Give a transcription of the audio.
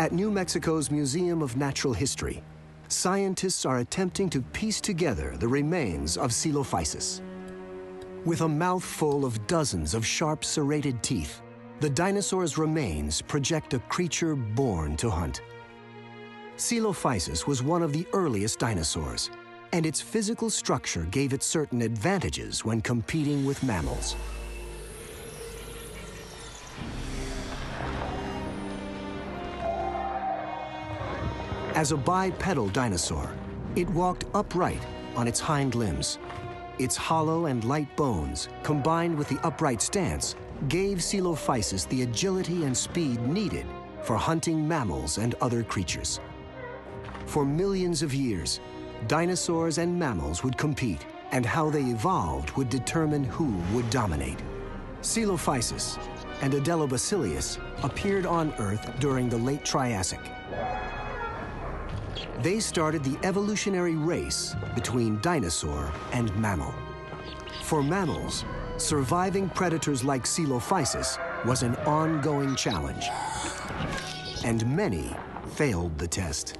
At New Mexico's Museum of Natural History, scientists are attempting to piece together the remains of Coelophysis. With a mouth full of dozens of sharp serrated teeth, the dinosaur's remains project a creature born to hunt. Coelophysis was one of the earliest dinosaurs, and its physical structure gave it certain advantages when competing with mammals. As a bipedal dinosaur, it walked upright on its hind limbs. Its hollow and light bones, combined with the upright stance, gave Coelophysis the agility and speed needed for hunting mammals and other creatures. For millions of years, dinosaurs and mammals would compete, and how they evolved would determine who would dominate. Coelophysis and Adelobasileus appeared on Earth during the late Triassic. They started the evolutionary race between dinosaur and mammal. For mammals, surviving predators like Coelophysis was an ongoing challenge, and many failed the test.